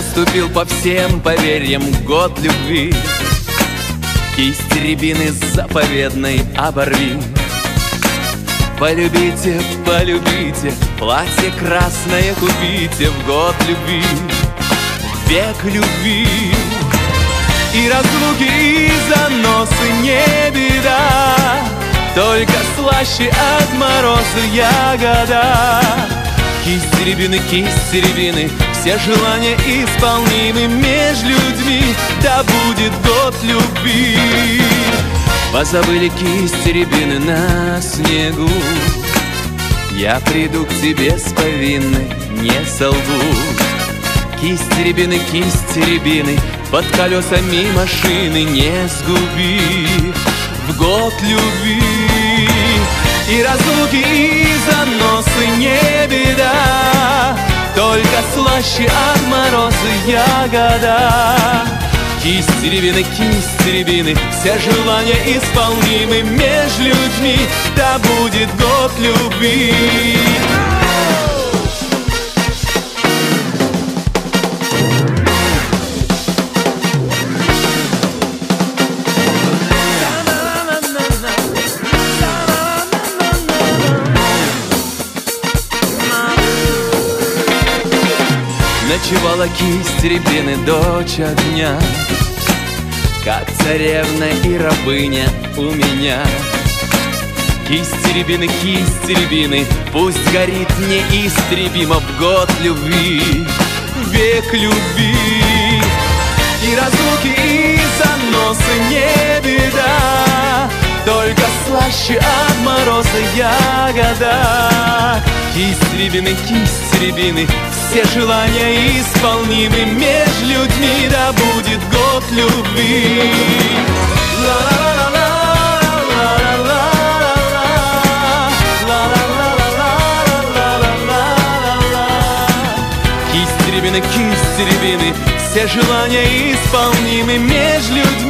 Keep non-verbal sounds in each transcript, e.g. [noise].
Наступил по всем поверьям год любви Кисть рябины заповедной оборви Полюбите, полюбите, платье красное купите в год любви, век любви. И разлуки, и заносы не беда, только слаще от мороза ягода. Кисть рябины, кисть рябины, все желания исполнимы между людьми, да будет год любви. Позабыли кисть рябины на снегу. Я приду к тебе с повинной, не солгу. Кисть рябины, кисть рябины Под колесами машины не сгуби. В год любви И разлуки, и заносы не беда Только слаще от мороза ягода. Кисть рябины, кисть рябины Все желания исполнимы меж людьми. Да будет год любви Ночевала кисть рябины дочь огня. Как царевна и рабыня у меня. Кисть рябины, кисть рябины Пусть горит неистребимо в год любви. Век любви. И разлуки, и заносы не беда. Только слаще от мороза ягода Кисть рябины, кисть рябины Все желания исполнимы. Меж людьми Да будет год любви. Кисть рябины, кисть рябины Все желания исполнимы. Меж людьми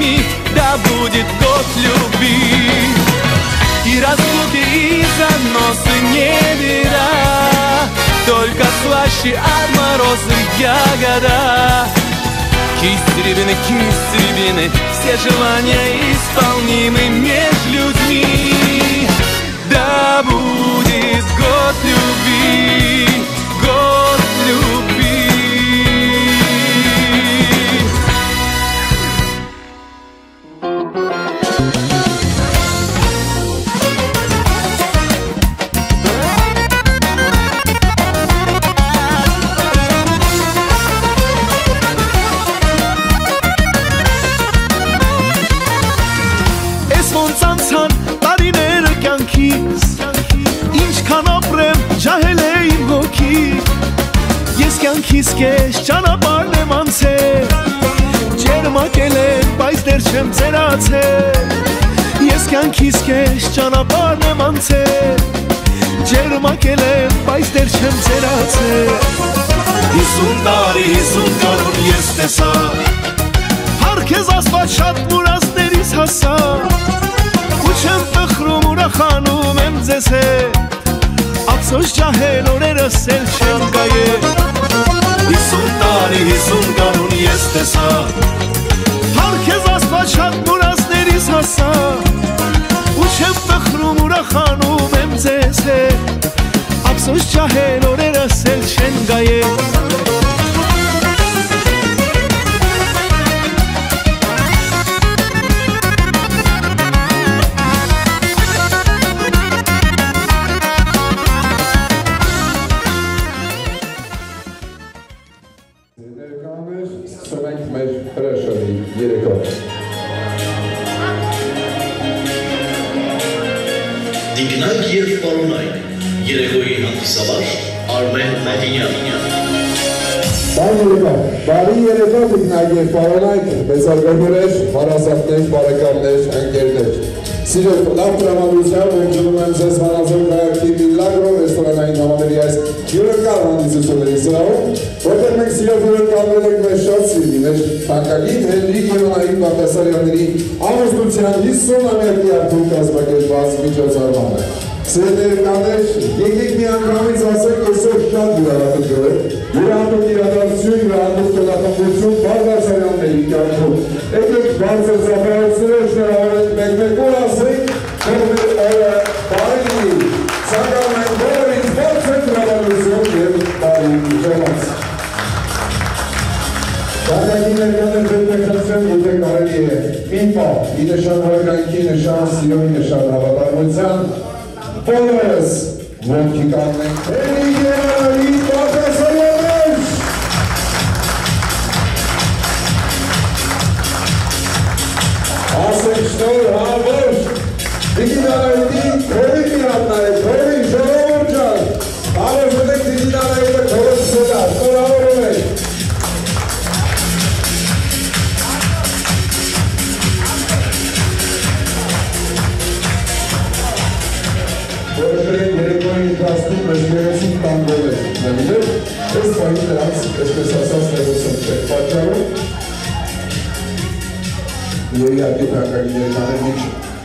Слаще от мороза ягода Кисть рябины, кисть рябины Все желания исполнимы меж людьми ճանապարհն եմ անցել Ջերմակել եմ, բայց դեռ չեմ ծերացել Հիսուն տարի, հիսուն տարում ես տեսա Հարկեզ ասված շատ մուրացներից հասա Ու չեմ տխրում ուրախանում եմ ձեզ հետ Ափսոս ջահել օրերս էլ չեմ գայել Հիսուն տարի, հիսուն կանուն ես տեսա Հարկեզ ասված շատ մուրացներից հասա Չեմ տխրում ուրախանում եմ ձեզ հետ Ափսոս ջահել օրերս էլ չեն գայել երեկո դիկնագեր պարոնայք, մեծարգորներ, հարազատներ, բարեկամներ, ընկերներ։ Սիրով լավ տրամադրությամբ ողջունում եմ ձեզ հանազոր կայակի Միլագրո ռեստորանային համաների այս հյուրընկալ հանդիսությունների սրահում, որտեղ մենք սիրով հյուրընկալվել ենք մեր շատ սիրելի, մեր թանկագին Հենրիկ Եվանային Բաղդասարյանների ամուսնության 50-ամյակի արդյուն կազմակերպված միջոցառմանը։ Սիրելի ներկաներ, եկեք մի անգամից ասեք, այսօր շատ յուրահատուկ է, յուրահատուկ իրադարձություն, յուրահատուկ խնդրեմ, եթե կարելի է պահ, ի նշան հարգանքի նշան, սիրոյի նշան հավատարմության, բոլորս ոնքի կանենք, այս պահի նրանց, այսպես ասած, ներոսում չեք պատճառում։ Եվ իհարկե թանկագին երեկաներիչ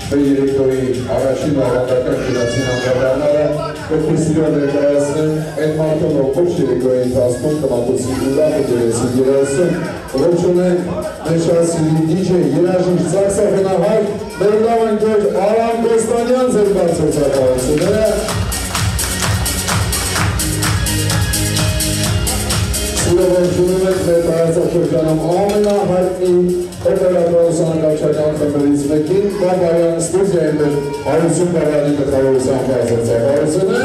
մեր երեկոյի առաջին ավանդական գնացին անդրադառնալը պետք է սիրո ներկայացնեմ այն մարդուն, ով ոչ երեկոյի ընթացքում կմատուցի ուրախ ու երեսին երեսում, ոչ շարսիրի դիջե երաժիշտ սաքսոֆոնահար մեր լավ ընկեր Արամ Կոստանյան ձեր բարձրացակալությունները Սիրովորջունում եք մեր տարածաշրջանում ամենահայտնի օպերատորության կապչական խմբերից մեկին Բաբարյան ստուդիային մեր հարություն բարանի գլխավորության բարձրացակալությունը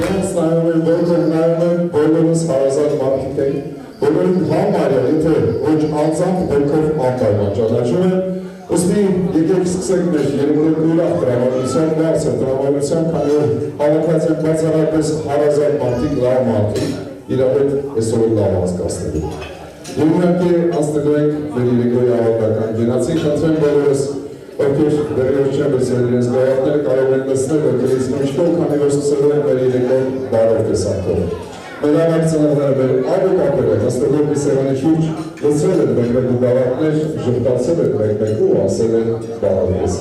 Դրանց նայում են, որտեղ նայում են, բոլորս հարազատ մարդիկ են, բոլորին համարը, եթե ոչ անձամբ հոգով անպայման ճանաչում են, Ոստի եկեք սկսենք մեր երևորեք ուրախ տրավարության բարձր տրավարության, քանի որ հավաքած են բացառապես հարազատ մարդիկ, լավ մարդիկ, իրավետ այսօր լավ անցկացնելու։ Եվ իհարկե անցնելու ենք մեր երեկոյի ավարտական գնացի, խնդրեմ բոլորս ովքեր դեռևս չեն լսել իրենց գաղափները կարող են լսնել, ովքեր իսկ ինչքան քանի որ սկսելու են մեր երեկոյի բարով տեսակով։ Մեր ամեն ծնողները մեր աղոկապերը հստելով մի սեղանի շուրջ լսրել են մեկ-մեկու գավատներ, ժպտացել են մեկ-մեկու ու ասել են բարավես։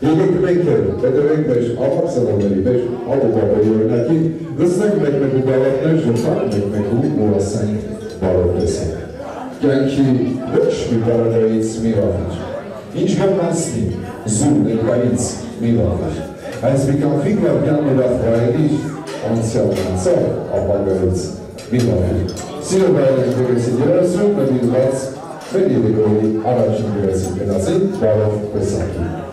Եկեք մենք էլ հետևենք մեր աղակ ծնողների, մեր աղոկապերի օրինակին, լսենք մեկ-մեկու գավատներ, ժպտան մեկ-մեկու ու ասենք բարավես։ Կյանքի ոչ մի բարագայից մի վաղիր, ինչ որ կանցնի, զուր ներկայից մի վաղիր, այս մի կանխիկ վաղյան նրա վայրի անցյալ անցավ ապագայից մի բանի։ Սիրո բայրեն գերեսի երասում նվիրված մեր երեկոյի առաջին գերեսի գնացին բարով տեսակի։ ներկաներ,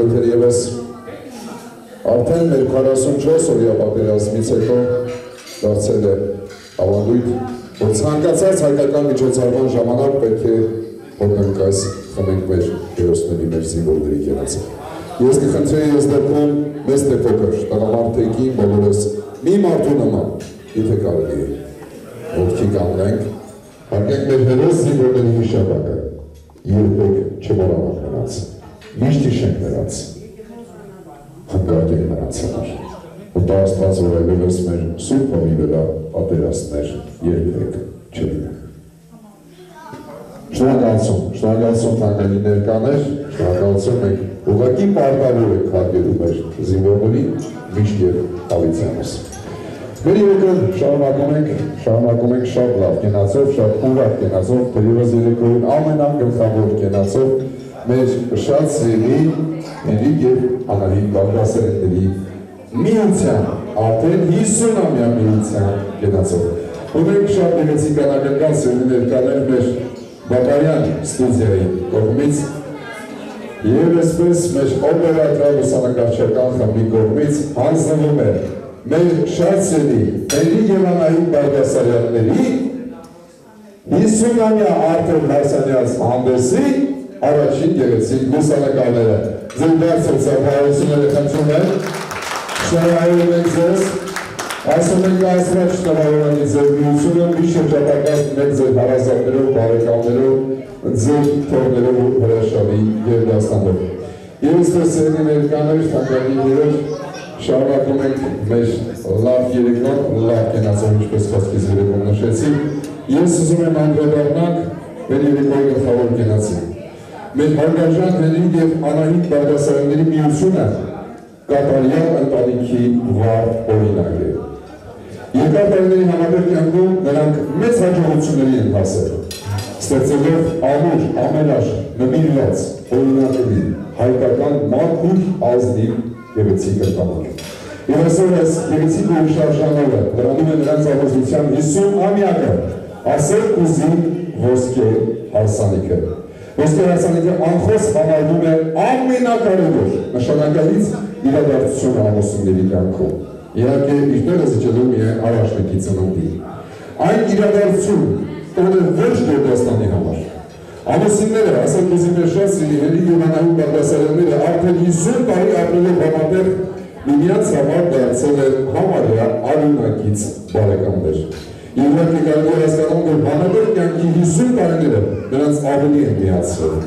որը թերևս Արդեն մեր 44 օրյա պատերազմից հետո դարձել է ավանդույթ, որ ցանկացած հայկական միջոցառման ժամանակ պետք է հոտնենք այս խմենք մեր հերոսների մեր զինվորների կենացը։ Ես կխնդրեի ես դեպքում մեծ թե փոքր տղամարդեկին բոլորս մի մարդու նման, եթե կարելի է, ոտքի կանգնենք, հարգենք մեր հերոս զինվորների հիշատակը, երբեք չմոռանանք միշտ հիշենք նրանց հնգարդին նրանց համար։ Ու դա աստված որ այլևս մեր սուրբ հովի վրա պատերաստներ երբեք չլինեն։ Շնորհակալություն, շնորհակալություն թանկագին ներկաներ, շնորհակալություն եք ուղղակի պարտավոր եք հարգելու մեր զինվորներին միշտ եւ հավիտյանս։ Մեր երկրը շարունակում ենք, շարունակում ենք շատ լավ կենացով, շատ ուրախ կենացով, թերևս երեկոյին ամենագլխավոր կենացով մեր շատ սիրելի Մենիկ եւ Անահիտ Բաղդասարյանների միության, արդեն 50-ամյա միության գնացով։ Ունենք շատ գեղեցիկ անագնկան սերնի ներկաներ մեր Բաբարյան ստուդիայի կողմից եւ այսպես մեր օպերատոր լուսանկարչական խմբի կողմից հանձնվում է մեր շատ սերի Մենիկ եւ Անահիտ Բաղդասարյանների 50-ամյա Արտեր Հարսանյաց հանդեսի առաջին գեղեցիկ լուսանկարները ձեր դարձել ծառայությունները խնդրում եմ, շնորհայում ենք ձեզ, ասում ենք այսրած շնորհավորանի ձեր միությունը, մի շրջապակած մեկ ձեր հարազատներով, բարեկամներով, ձեր թողներով ու հրաշալի և դաստանով։ Եվ ըստեղ սերնի ներկաներ, թանկագին երեր, շարունակում ենք մեր լավ երեկոն, լավ կենացով ինչպես խոսքից երեկոն նշեցի, ես ուզում եմ անդրադառնանք մեր երեկոյի գլխավոր կենացին մեր հարգարժան Հենրիկ եւ Անահիտ Բաղդասարյանների միությունը կատարյալ ընտանիքի վառ օրինակ է։ Երկար տարիների համատեղ կյանքում նրանք մեծ հաջողությունների են հասել, ստեղծելով ամուր, ամենաշ, նվիրված, օրինակելի, հայկական մաքուր ազնիվ գեղեցիկ ընտանիք։ Եվ այսօր այս գեղեցիկ ու շարժանողը նրանում է նրանց ամուսնության 50 ամյակը, ասել կուզի ոսկե հարսանիքը։ Ոսկե հարսանիքը անխոս համարվում է ամենակարևոր նշանակալից իրադարձությունը ամուսինների կյանքում։ Իհարկե իհտերը զիջելու միայն առաջնեկի ծննդի։ Այն իրադարձություն է ոչ դորդաստանի համար։ Ամուսինները, ասել կուզիներ շատ սիրիհերի և անահու բաղդասարյանները արդեն 50 տարի ապրելով համատեղ միմյանց համար դարձել է համարյա արյունակից բարեկամներ։ Իհարկե կարող է հասկանում, որ բանավոր կյանքի 50 տարիները նրանց ավելի են միացրել։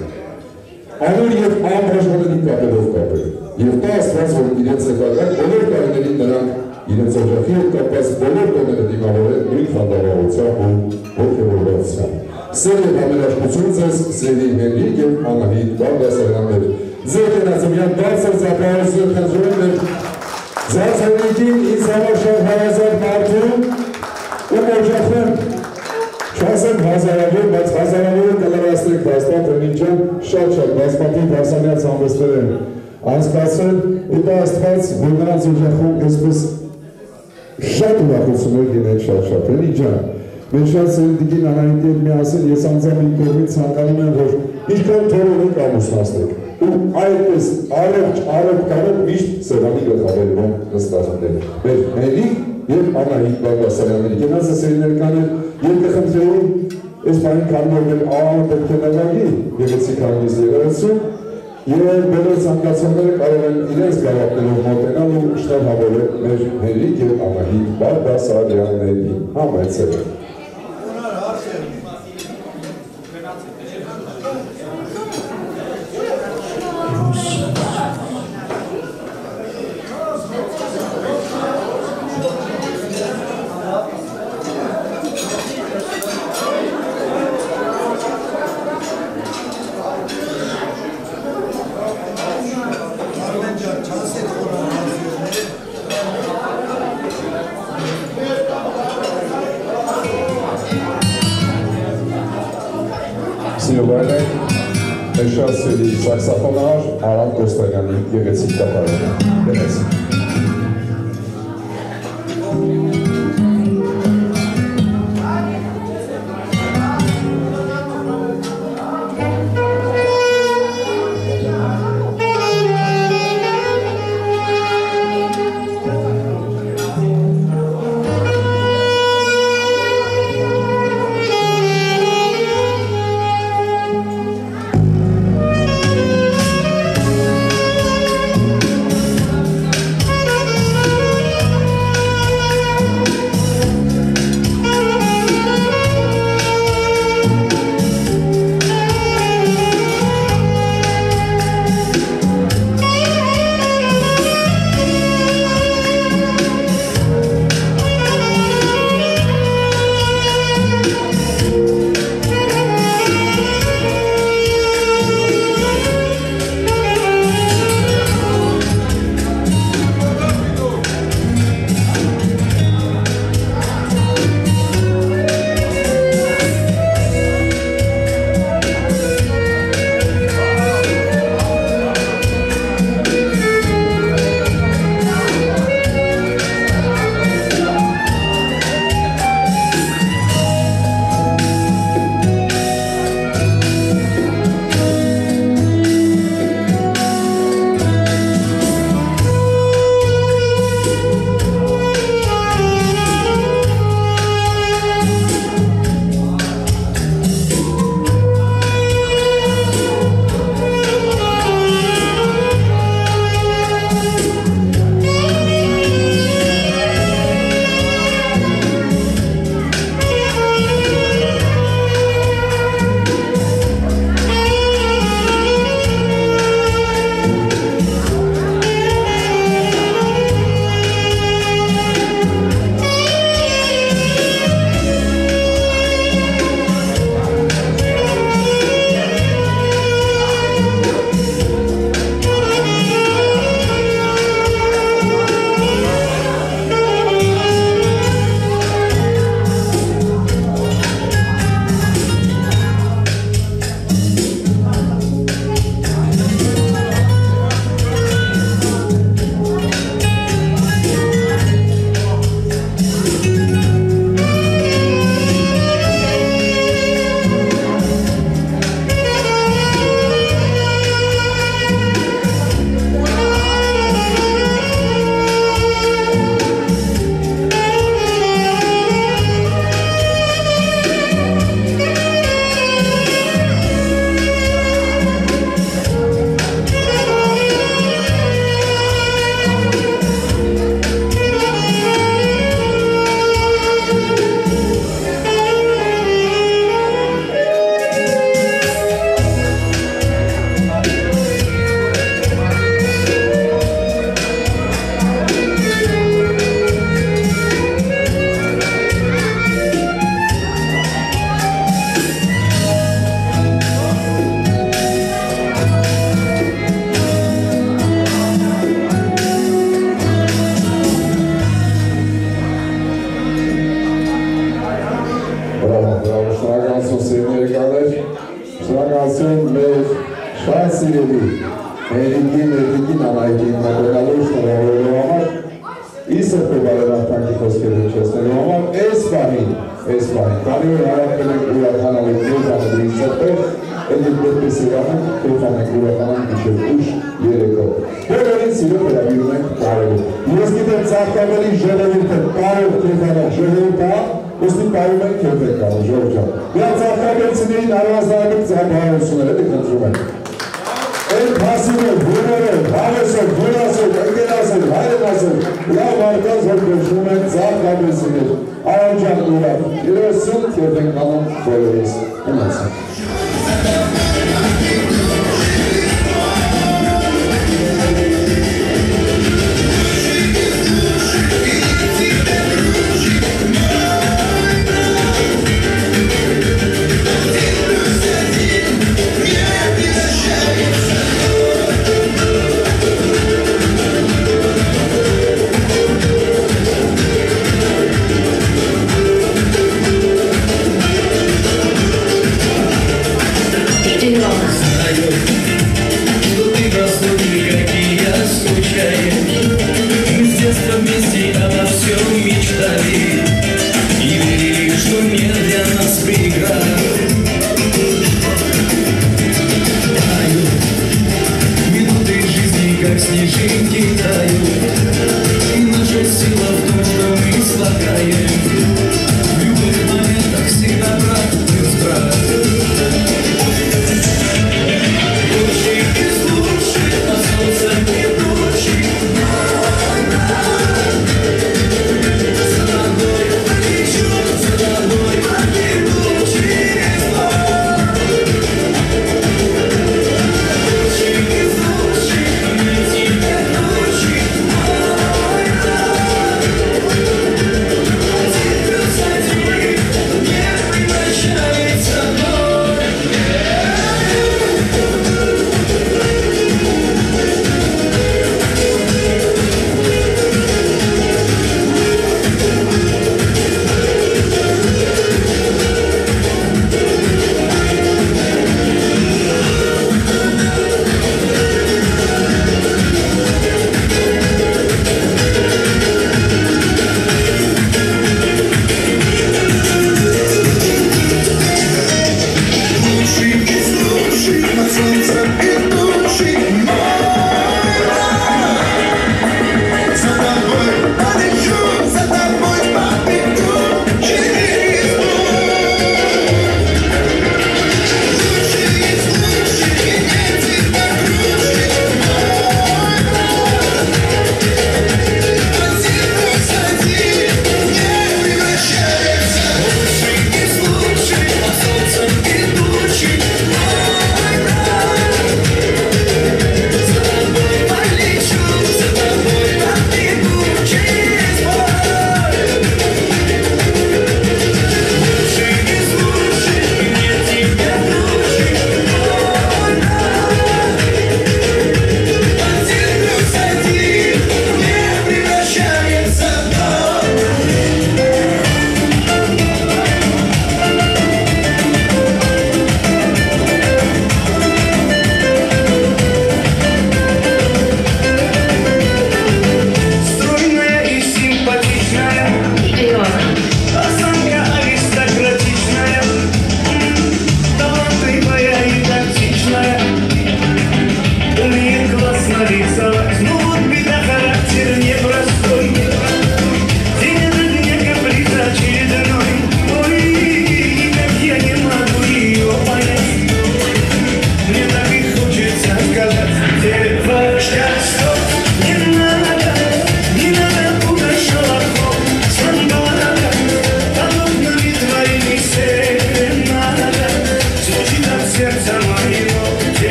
Անոր եւ անբաժանելի կապերով կապել։ Եվ դա աստված, որ իրենց հետագա բոլոր տարիներին նրանք իրենց օջախի հետ կապված բոլոր տոները դիմավորել նույն խանդավառությամբ ու ոգևորվածությամբ։ Սեր եւ համերաշխություն ձեզ Սերի Հենրիկ եւ Անահիտ Բաղդասարյաններ։ Ձեր կենացմյան բարձր ծափահարություն խնդրում եմ Զացերնիկին ինձ համար շատ հարազատ մարդու ու օջախում չասեմ հազարավոր, բայց հազարավորը կլրացնեք բաստատ հնինջան շատ-շատ բազմատիվ հարսանյաց համվստեր են անցկացել ու դա աստված, որ նրանց օջախում այսպես շատ ուրախություններ լինեն շատ-շատ հնինջան Մեր շատ սերնդիկին անայինտեր միասին ես անձամբ իմ կողմից ցանկանում եմ, որ ինչքան թորով եք ամուսնացնեք ու այդպես առողջ առողջ կարող միշտ սեղանի գլխավերում նստածներ։ Մեր հենիկ եւ Անահիտ Բաղդասարյանների գնացը սերիներկաներ եւ կխնդրեի այս բանի կանոններ աղան պետք է նվագի գեղեցիկ հանգիս եղերացում եւ բոլոր ցանկացողները կարող են իրենց գավաթներով մոտենալ ու շնորհավորել մեր հերիկ եւ Անահիտ Բաղդասարյաններին համեցել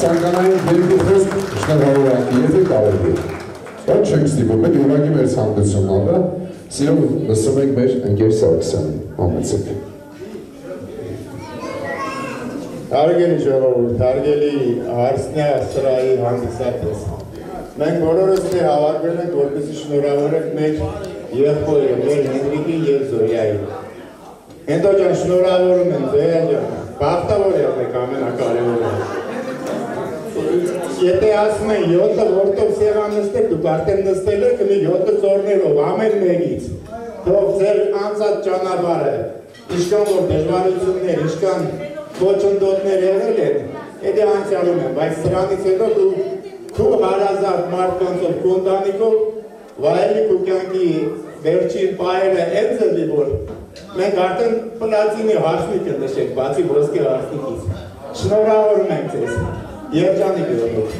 Սարգսյան, ցանկանային երկու խոսք շնորհավորանքի, եթե կարելի է։ Դա չենք ստիպում, մենք ուղղակի մեր ցանկությունն ա, դա սիրով լսում ենք մեր ընկեր Սարգսյանին, համեցեք։ Հարգելի ժողովուրդ, հարգելի հարսնյա սրահի հանդիսատես։ Մենք բոլորս դե հավաքվել ենք, որպեսզի շնորհավորենք մեր եղբորը, մեր Հենրիկին եւ Զոյային։ Հենտո ջան, շնորհավորում եմ Զոյա ջան։ Բախտավոր եղեք ամենակարևորը։ Եթե ասում են 7-ը որտով սեղան նստեք, դուք արդեն նստել եք մի 7 ծորներով ամեն մեկից։ Թող ձեր անցած ճանապարհը, ինչքան որ դժվարություններ, ինչքան ոչնդոտներ եղել են, դա անցյալում են, բայց սրանից հետո դու քու հարազատ մարդկանցով, քու ընտանիքով վայելի քու կյանքի վերջին պահերը հենց էլի որ մենք արդեն պլատինի հարսնիկը նշենք, բացի ոսկե հարսնիկից։ Շնորհավորում ենք ձեզ։ Երջանիկ եղեք։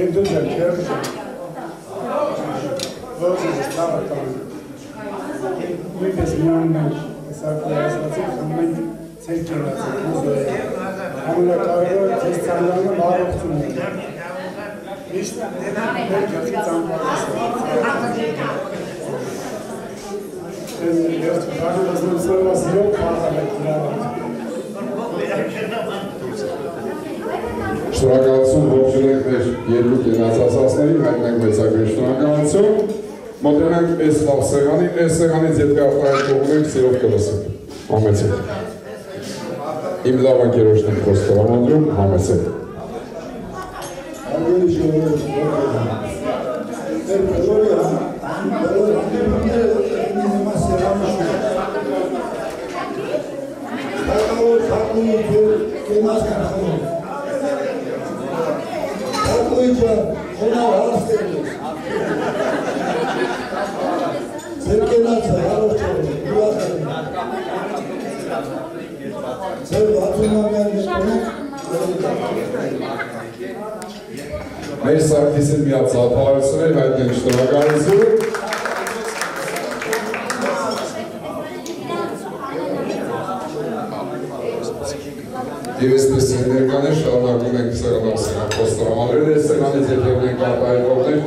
Indulgent church. Versus estava tão. Muitas mãos, essa criança, realmente, sem que ela se puse. Ama kalıyor, testanlarına bağlı tutun. İşte, belki tam Karnımızın sorması yok, parlamentolar. Շնորհակալություն ողջունել մեր երկու կենացածածներին, հայտնենք մեծագույն շնորհակալություն։ Մոտենանք այս լավ սեղանին, այս սեղանից եթե արտահայտողում ենք, սիրով կլսենք։ Համեցեք։ Իմ լավ անկերոջն եմ խոսքը համադրում, համեցեք։ Արգելի ժողովուրդ, մեր բոլորը բոլոր հանդիպումները նույնը սերամուշ է։ Հակավոր հակումի կենաս կանխանում։ Հակույի ջան, խոնավ հարստել ես։ Ձեր կենացը հարոշ չորը, դուացել է։ Ձեր 60-ամյան նկոնեք, Մեր Սարգիսին միած ծափարություն էր, հայտնենք շնորհակալություն։ Եվ այսպես ներկաներ շարունակում ենք սեղանով սեղան խոստրամանրել է սեղանից եթե ունենք արտահայտողներ,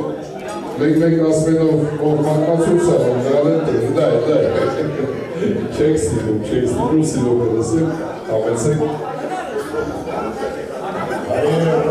մեկ մեկ ասմենով ով մակացուց է, որ նրան է տրում, դա է, դա է։ [laughs] Չեք սիրում, չեք սիրում, սիրում է Còn vệ sinh. Đấy.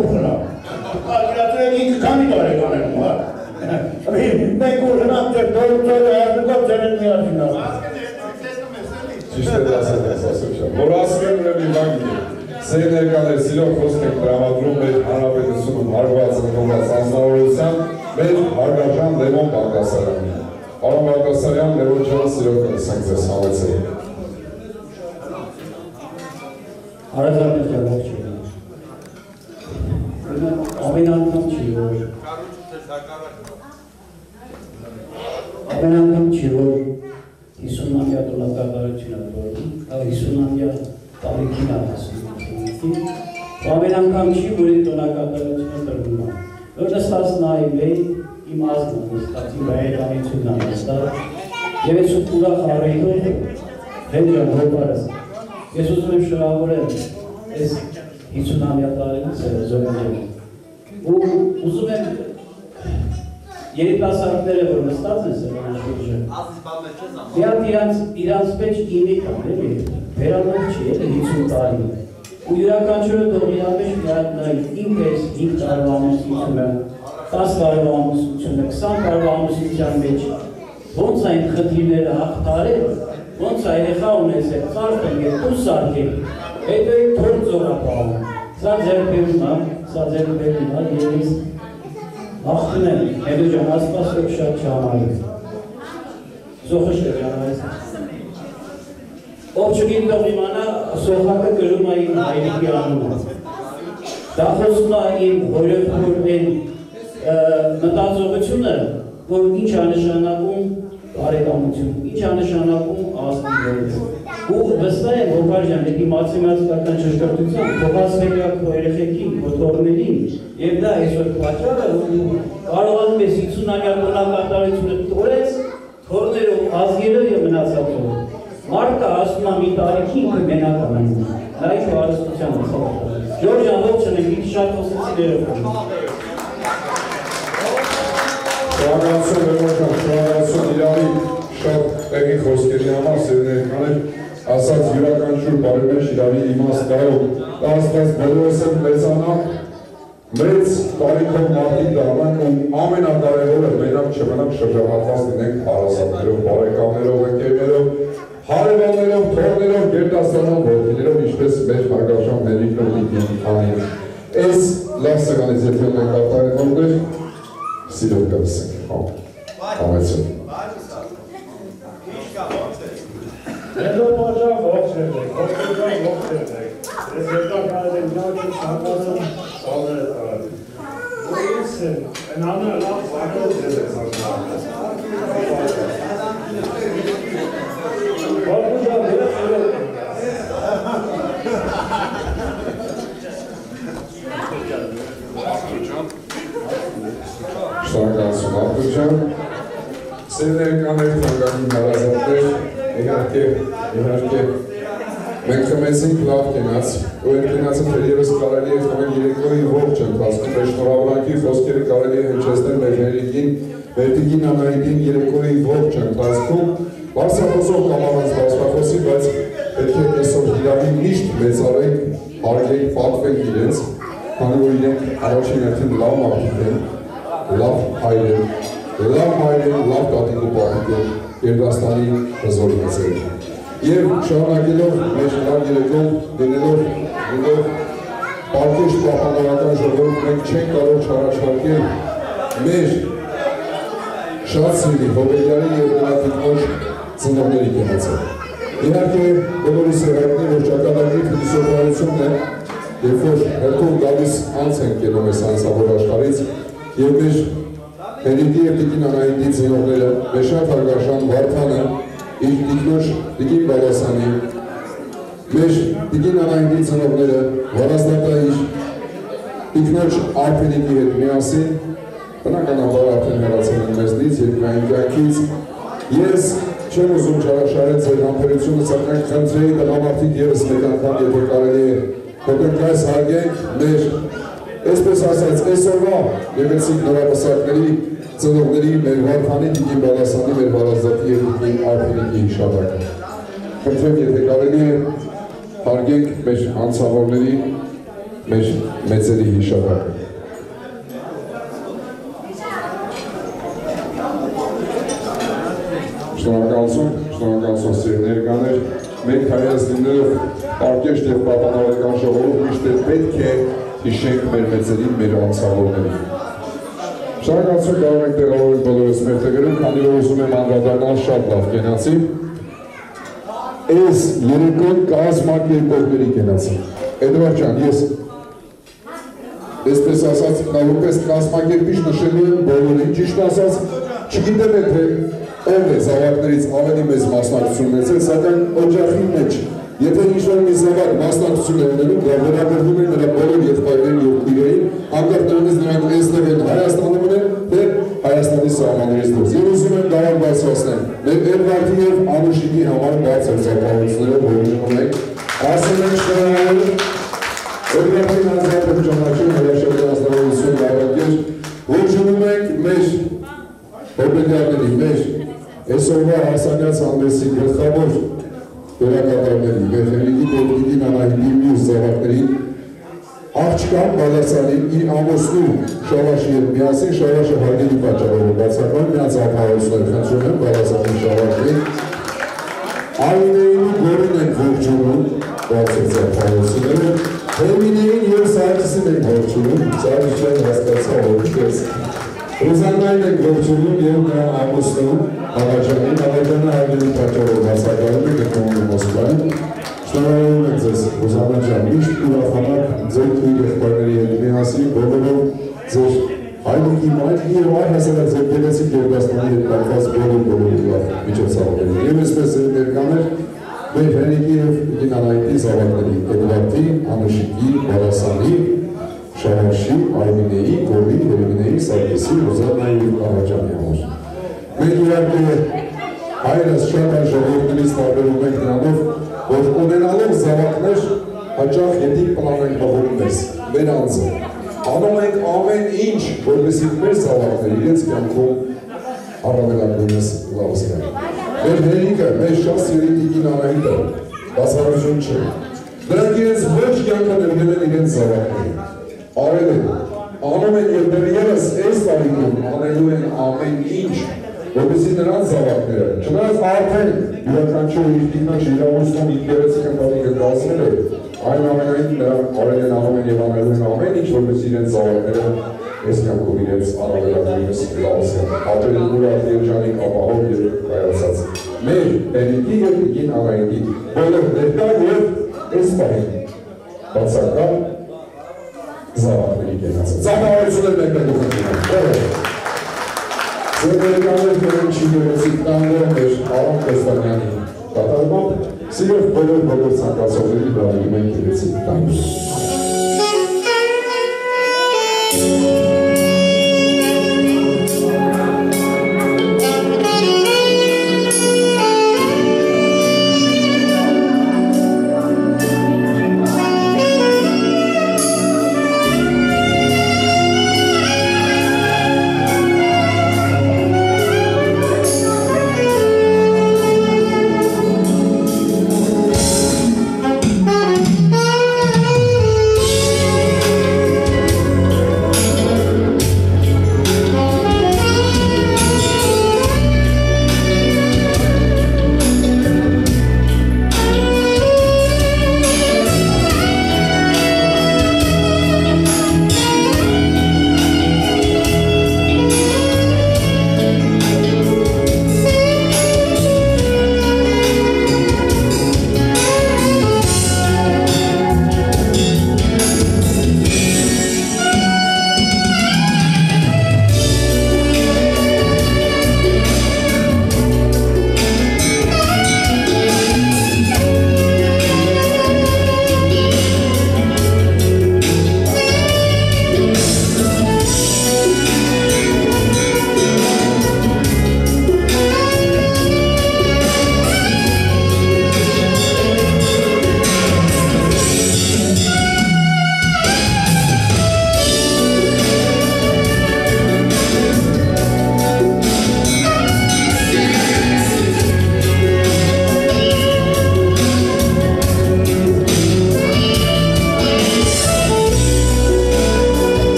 Ես էլ ուխնամ։ Ակրացրել ինքը կամի տարեկան եմ, հա։ Մենք ուխնամ ձեր դորուցորը հարտիկով ձեր են միացինավ։ Ճիշտ է դասել ես ասում Որ ասում եմ ուրեմն վանգի։ Սեր ներկաներ սիրով խոսք ենք տրամադրում մեր հանրապետությունում հարված ընդունված անձնավորության մեր հարգաժան Լևոն Բաղդասարյանին։ Պարոն Բաղդասարյան, Լևոն ջան, սիրով կլսենք ձեզ համեցեք։ Հարազատներ ջանով անգամ չի որ Ամեն անգամ չի որ 50-ամյա տոնակատարությունը որում, կամ 50-ամյա տարիքին ասում։ Ամեն անգամ չի որ այդ տոնակատարությունը տրվում է։ Որ նստած նայում էի իմ ազգը նստած իմ հայրենիությունն է նստած եւ այս ուրախ առիթով հենջան հոբարս ես ուզում եմ շնորհավորել այս 50-ամյա տարեկից զորակել ու ուզում եմ երիտասարդները որ նստած են սրան շուրջը դրանց իրանց իրանց մեջ իմի կան էլի վերանալ չի էլի 50 տարի ու յուրաքանչյուրը թող իր մեջ միանալ ինքը 5 տարվա ամուսնությունը 10 տարվա ամուսնությունը 20 տարվա ամուսնության մեջ ոնց այն խնդիրները հաղթարել ոնց երեխա ունեցել ծարտել եւ դու սարքել հետո է փորձողա պահում սա ձերբերում է սա ձերբերում է եւ ես Ախտն եմ, հետո ջան, ասպաս եք շատ չանալի։ Զոխշ է ջանալիս։ Ով չգին տող իմանա, սոխակը կրում է իմ հայրիկի անունը։ Դա խոսում է իմ հորեղբոր են մտածողությունը, որ ինչ է նշանակում բարեկամություն, ինչ է նշանակում ազգի վերից։ Ու վստահ եմ, որ ջան, դեպի մաթեմատիկական ճշգրտության փոխացվել է քո երեխեքին, քո թորներին, եւ դա այսօր պատճառը, որ կարողանում ես 50-ամյա տոնակատարությունը տորես, թորներով, ազգերով եւ մնացածով։ Մարդը ասում է մի տարիքի ինքը մենակ անանում։ Դա ինչ հարստության է սա։ Ժորժ ջան, ողջունեք, մի շատ խոսեցի ներողություն։ Շնորհակալություն շնորհակալություն իրավի շատ տեղի խոսքերի համար սերներ կաներ ասած յուրաքանչյուր բարեմեջ իրավի իմաստ կարող դա ասած բոլորս են մեծանալ մեծ տարիքով մարդիկ դառնանք ու ամենակարևորը մենակ չմնանք շրջապատված լինենք հարազատներով, բարեկամներով, ընկերներով, հարևաններով, թորներով, գերդաստանով, որդիներով, ինչպես մեր հարգարժան Մերիկն ու Լիդիան Խանին։ Այս լավ սեղանից եթե մենք որտեղ սիրով կլսենք։ Հա։ Համեցեք։ Հետո պատժավ ողջ եղեք, ողջունակ ողջ եղեք։ Ես հետո կարել եմ նա չեմ սարմազում սալները տարել։ Ու ես ընանը լավ վարկոտ ձեզ ես Պատժավ ես եղեք։ Շնորհակալություն Արտուր Սերներ կաներ թանկագին հարազատներ, իհարկե, իհարկե մենք խմեցինք լավ կենաց, ու այդ կենացը թերևս կարելի է խմել երեկոյի ողջ ընթացքում, մեր շնորհավորանքի խոսքերը կարելի է հնչեցնել մեր հերիկին, Վերտիգին Անահիտին երեկոյի ողջ ընթացքում, բարձրախոսով կամ առանց բարձրախոսի, բայց պետք է այսօր իրավի միշտ մեծարենք, հարգենք, պատվենք իրենց, քանի որ իրենք առաջին հերթին լավ մարդիկ են, լավ հայրեր, լավ հայրեր, լավ տատիկ ու պապիկ են Երդաստանի հզոր մեծերը։ Եվ շարունակելով մեր լավ երեկով դնելով դնելով պարկեշտ պահպանողական ժողովուրդ մենք չենք կարող չառաջարկել մեր շատ սիրելի հոբելյարի եւ նրա թիկնոջ ծնողների կենացը։ Իհարկե բոլորիս հայտնի որ ճակատագրի փիլիսոփայությունն է, երբ որ հերթով գալիս անց ենք կենում այս անձավոր աշխարհից եւ մեր Հերիկի եւ Տիկին Անահիտի ծնողները, մեր շատ հարգարժան Վարդանը, իր տիկնոջ Տիկին Բալասանի, մեր Տիկին Անահիտի ծնողները, Վարազդատայիր, տիկնոջ Արփենիկի հետ միասին, բնականաբար արդեն հեռացել են մեզնից եւ կային կյանքից, ես չեմ ուզում չարաշարել ձեր համբերությունը, սակայն խնդրեի տղամարդիկ եւս մեկ անգամ, եթե կարելի է, որտեղ այս հարգենք մեր Այսպես ասած, այսօրվա գեղեցիկ նորապսակների ծնողների մեր Վարդանի Տիկին Բալասանի, մեր Վարազդատի և Տիկին Արփինիկի հիշատակը։ Խնդրեմ, եթե կարելի է, հարգենք մեր անցավորների, մեր մեծերի հիշատակը։ Շնորհակալություն, շնորհակալություն սիրելի ներկաներ, մենք հայաց լինելով արկեշտ եւ պատանավական ժողով միշտ էլ պետք է հիշենք մեր մեծերին, մեր անցավորներին։ Շնորհակալություն կարող ենք տեղավորել բոլորս մեր տերերում, քանի որ ուզում եմ անդրադառնալ շատ լավ կենացի։ Այս երեկոն կազմակերպողների կենացի։ Էդվարդ ջան, ես այսպես ասած, որպես կազմակերպիչ նշելու եմ բոլորին, ճիշտ ասած, չգիտեմ թե ով է զավակներից ավելի մեծ մասնակցություն ունեցել, սակայն օջախի մեջ, եթե ինչ-որ մի զավակ մասնակցություն է ունենում, դա վերաբերվում է նրա բոլոր եղբայրներին եւ քույրերին, անկախ նրանից նրանք այստեղ են Հայաստանում են, թե Հայաստանի սահմաններից դուրս։ Եվ ուզում եմ դարան բացասնեմ, մեր Էդվարդի եւ Անուշիկի համար բացեր ծափահարությունները, որ ունենք, ասել են շնորհակալ Էդվարդի հանձնարարը ճանաչում հրաշալի ազնվորություն դարակեր, որ ժնում ենք մեր հոբելյարների, մեր Այսօրվա հասանյաց հանդեսի գլխավոր վերակատարների, Վերխելիքի Պետրիկի Նանահիդի մյուս զավակներին, աղջկան Բալասանին իր ամոսնու շավաշի հետ միասին շավաշը հարգելի պատճառով բացական միած ապահարություններ խնդրում եմ Բալասանի շավաշին, Արինեին ու գորին են ողջունում, բացեց ապահարությունները, Հերմինեին և Սարգիսին են ողջունում, Սարգիսին հասկացա ողջուց, Ռուզաննային են ողջունում և նրա ամուսնում, Աղաջանին, Աղաջանը հայրերի պատճառով հասակարում է գտնվում Մոսկվայում։ Շնորհավորում ենք ձեզ, Ռուզաննա ջան, միշտ ուրախանակ ձեր քույր եղբայրների հետ միասին բոլորով ձեր հայրիկի մայրիկի եւ առհասարակ ձեր գեղեցիկ Գերգաստանի հետ կապված բոլոր բոլոր ուրախ միջոցառումների։ Եվ այսպես ձեր ներկաներ մեր Հենիկի եւ Գինանայքի զավակների Էդվարդի, Անուշիկի, Բարասանի, Շահարշի, Արմինեի, Գորի, Երևինեի, Սարգիսի, Ռոզանայի ու Աղաջանի համար։ Մենք իհարկե հայրս շատ այն ժողովուրդներից տարբերում ենք նրանով, որ ունենալով զավակներ հաճախ ետիկ պլան ենք բողում մեզ, մեր անձը։ Անում ենք ամեն ինչ, որպեսի մեր զավակները իրենց կյանքում առավելագույնս լավ զգան։ Մեր հերիկը, մեր շատ սիրելի տիկին Անահիտը բացառություն չէ։ Նրանք իրենց ոչ կյանքը ներգել են իրենց զավակներին։ Արել են, անում են եւ դեռևս այս տարիքում անելու են ամեն ինչ, որպեսզի նրանց զավակները, չնայած արդեն յուրաքանչյուր իր դիմաց իրավունքում իր գեղեցիկ ընտանիքը դասել է, այնուամենայնիվ նրանք արել են անում են եւ անելու են ամեն ինչ, որպեսզի իրենց զավակները այս կյանքում իրենց առավելագույնս լավսեն։ Ապրել ուրախ երջանիկ ապահով եւ կայացած։ Մեր Էրիկի եւ Տիկին Անայինի բոլոր ներկա եւ այս պահին բացական զավակների կենացը։ պետք է ունենանք։ Ձերերկաներ կերնչի գերեցիկ տանգը մեր Արամ Կոստանյանի կատարմամբ սիրով բոլոր բոլոր ցանկացողների բարի մենք գերեցիկ տանգը։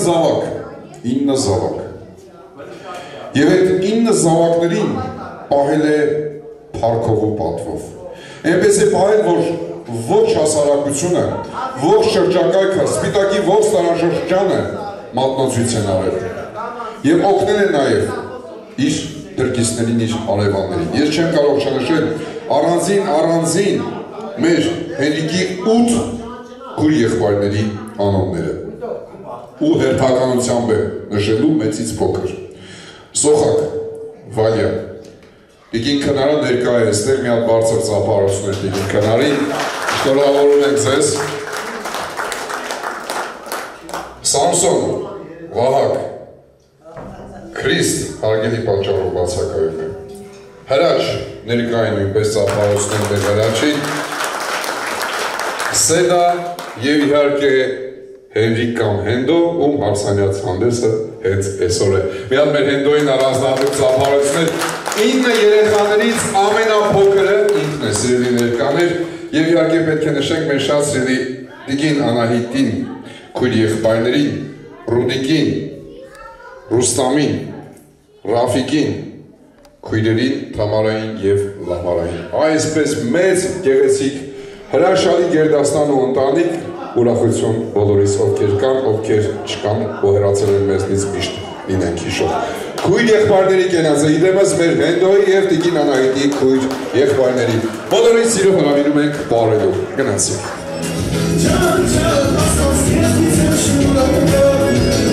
9 զավակ, 9 զավակ։ Եվ այդ 9 զավակներին պահել է փառքով ու պատվով։ Այնպես է պահել, որ ոչ հասարակությունը, ողջ շրջակայքը, սպիտակի ողջ տարաշրջանը մատնոցույց են արել։ Եվ օգնել է նաև իր դրկիստներին, իր արևաններին։ Ես չեմ կարող չնշել առանձին առանձին մեր Հենրիկի 8 քույր եղբայրների անունները ու հերթականությամբ է նշելու մեծից փոքր։ Սոխակ, Վալյան, Տիկին Քնարը ներկա է այստեղ մի հատ բարձր ծափարություն է Տիկին Քնարին, շնորհավորում ենք ձեզ։ Սամսոն, Վահակ, Քրիստ, հարգելի պատճառով բացակայում է։ Հրաչ, ներկա է նույնպես ծափարություն են հրաչին։ Սեդա եւ իհարկե Հենրիկ կամ Հենդո, ում հարսանյաց հանդեսը հենց այսօր է։ Մի հատ մեր Հենդոին առանձնահատուկ ծափարեցնել 9 երեխաներից ամենափոքրը ինքն է սիրելի ներկաներ եւ իհարկե պետք է նշենք մեր շատ սիրելի Դիգին Անահիտին, քույր եղբայրներին, Ռուդիկին, Ռուստամին, Ռաֆիկին, քույրերին Թամարային եւ Լամարային։ Այսպես մեծ գեղեցիկ հրաշալի գերդաստան ու ընտանիք ուրախություն բոլորիս ովքեր կան, ովքեր չկան, ողերացել են մեզնից միշտ լինենք հիշով։ Քույր եղբայրների կենացը իդեմս մեր հենդոյի եւ տիկին անահիտի քույր եղբայրների։ Բոլորին սիրով հրավիրում ենք բարելու։ Գնացինք։ Ջան, ջան, ասած ես շնորհակալ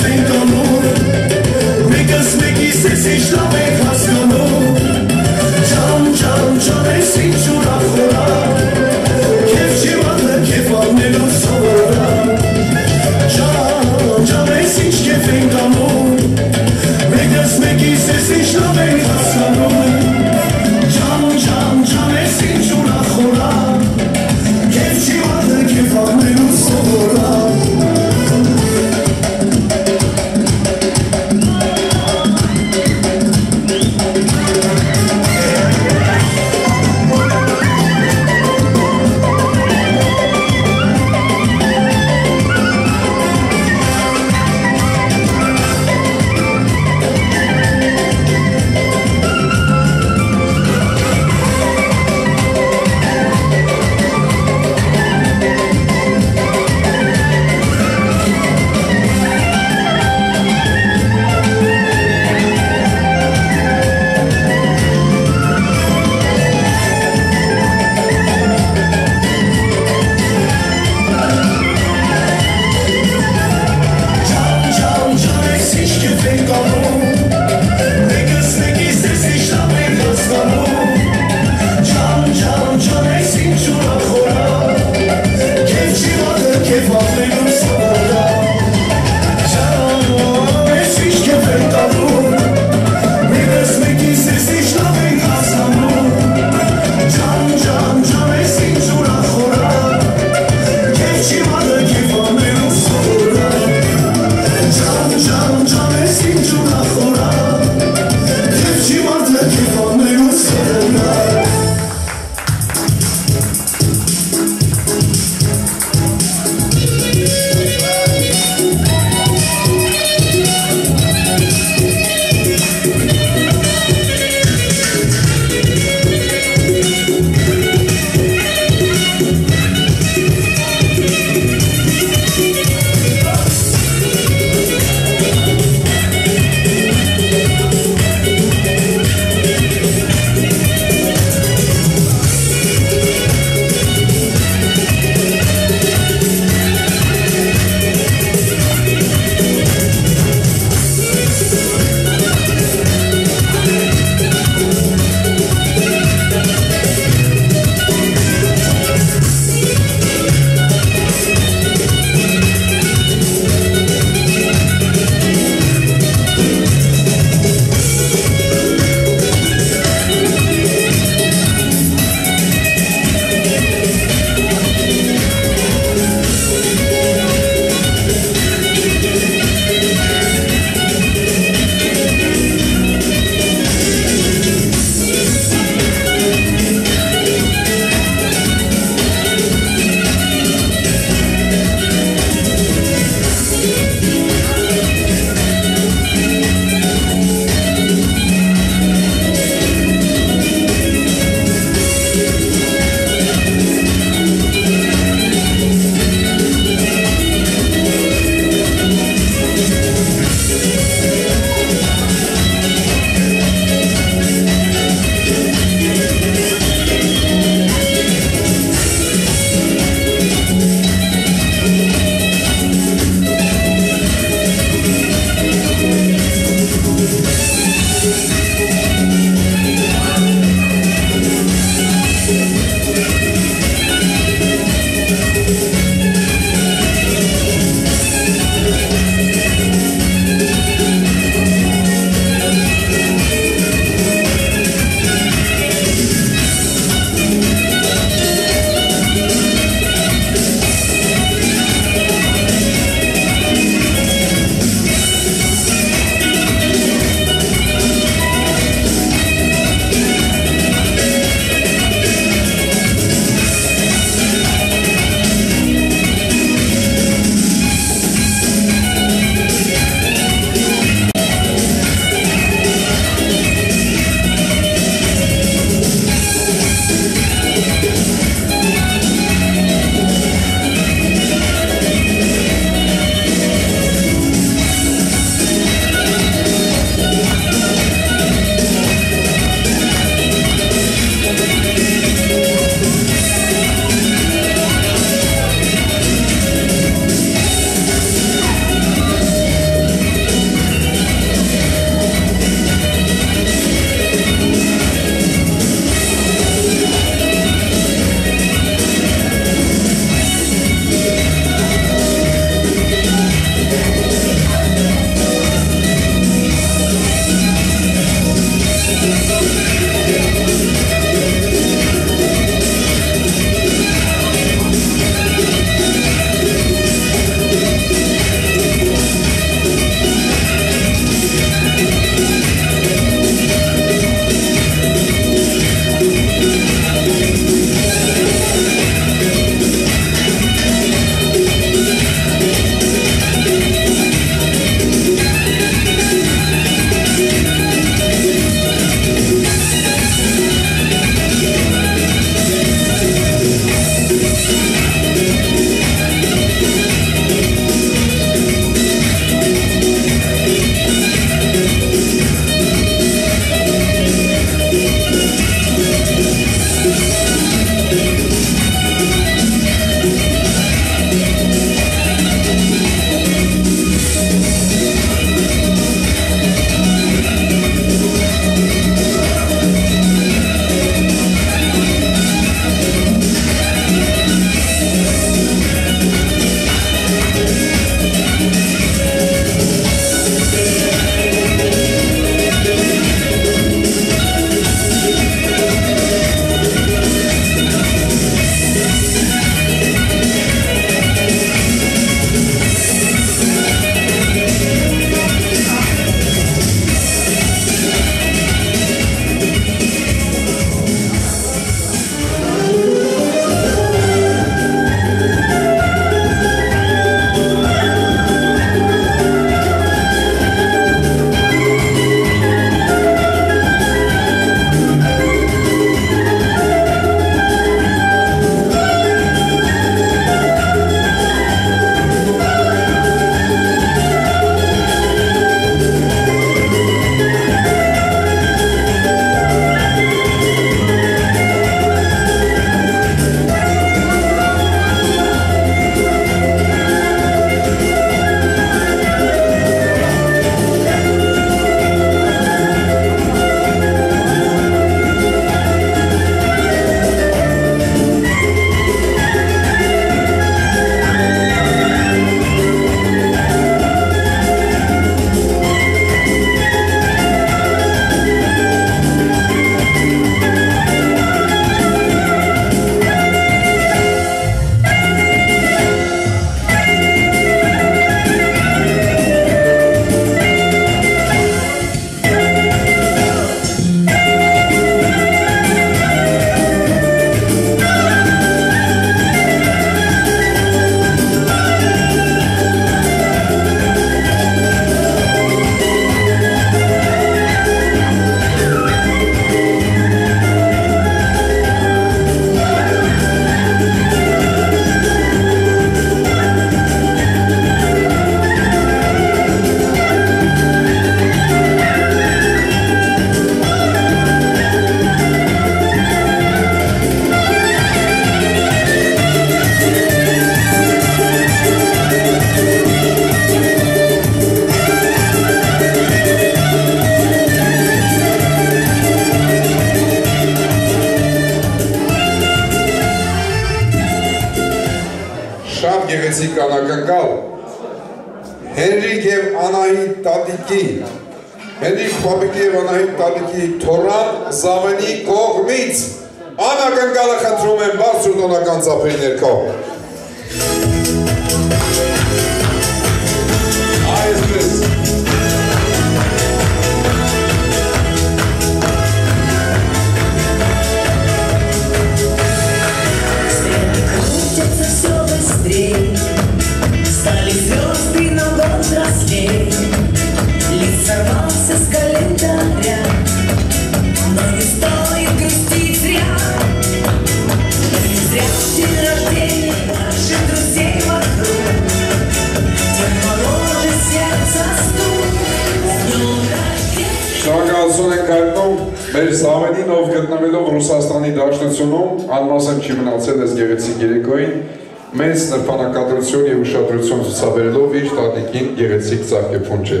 մեծ նրբանակադրություն եւ ուշադրություն ցուցաբերելով իր տատիկին գեղեցիկ ծաղկեփունջ է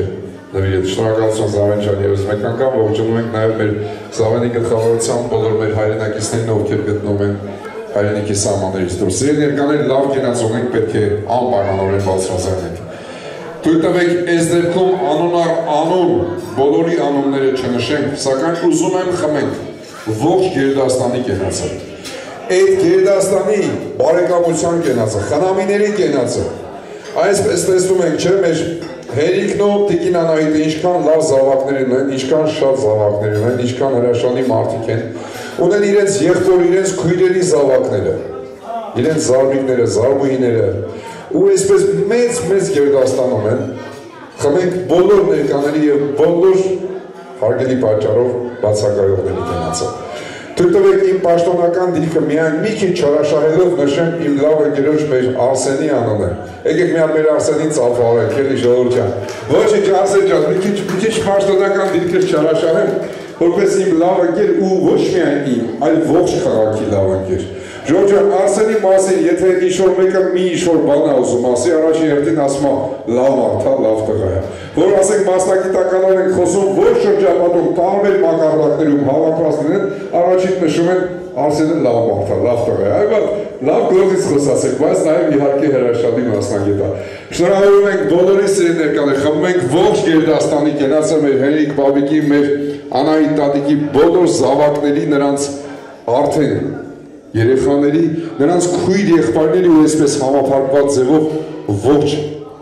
նվիրել։ Շնորհակալություն Զավեն ջան եւս մեկ անգամ ողջունում ենք նաեւ մեր Զավենի գլխավորությամբ բոլոր մեր հայրենակիցներին, ովքեր գտնվում են հայրենիքի սահմաններից դուրս։ Սիրելի ներկաներ, լավ գնացող ենք, պետք է անպայմանորեն բարձրացնել։ Թույլ տվեք այս դեպքում անունար անուն բոլորի անունները չնշենք, սակայն ուզում եմ խմենք ողջ Գերդաստանի կենացը։ Այդ Գերդաստանի բարեկամության կենացը, խնամիների կենացը։ Այսպես տեսնում ենք, չէ՞, մեր Հերիկն ու Տիկին Անահիտը ինչքան լավ զավակներ են, ինչքան շատ զավակներ են, ինչքան հրաշալի մարդիկ են, ունեն իրենց եղբոր, իրենց քույրերի զավակները, իրենց զարմիկները, զարմուհիները, ու այսպես մեծ մեծ գերդաստանում են խմենք բոլոր ներկաների եւ բոլոր հարգելի պատճառով բացակայողների կենացը Թույլ տվեք իմ պաշտոնական դիրքը միայն մի քիչ չարաշահելով նշեմ իմ լավ ընկերոջ մեր Արսենի անունը։ Եկեք միայն մեր Արսենին ծափարենք, էլի ժողովուրդ ջան։ Ոչինչ Արսեն ջան, մի քիչ մի քիչ պաշտոնական դիրքը չարաշահեմ, որպես իմ լավ ընկեր ու ոչ միայն իմ, այլ ողջ քաղաքի լավ ընկեր։ Ժորժ ջան, Արսենի մասին, եթե ինչ-որ մեկը մի ինչ-որ բան է ուզում ասի, առաջին հերթին ասում է լավ մարդ է, լավ տղա է։ Որ ասենք մասնագիտականով են խոսում, ոչ շրջապատում տարբեր մակարդակներում հավաքված լինեն, առաջին նշում են Արսենը լավ մարդ է, լավ տղա է։ Այո, լավ գործից խոսացեք, բայց նաև իհարկե հրաշալի մասնագետ է։ Շնորհավորում ենք բոլորի սիրելի ներկաներ, խմում ենք ողջ Գերդաստանի կենացը մեր Հենրիկ Բաբիկի, մեր Անահիտ տատիկի բոլոր զավակների նրանց արդեն երեխաների, նրանց քույր եղբայրների ու այսպես համապարփված ձևով ողջ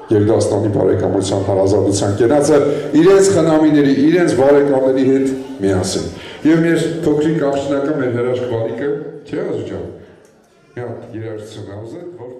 Գերդաստանի բարեկամության հարազատության կենացը իրենց խնամիների, իրենց բարեկամների հետ միասին։ Եվ մեր փոքրիկ աղջնակը մեր հրաշք բալիկը, չէ՞ ազուջան։ Մի հատ երաժշտություն ա ուզել, որ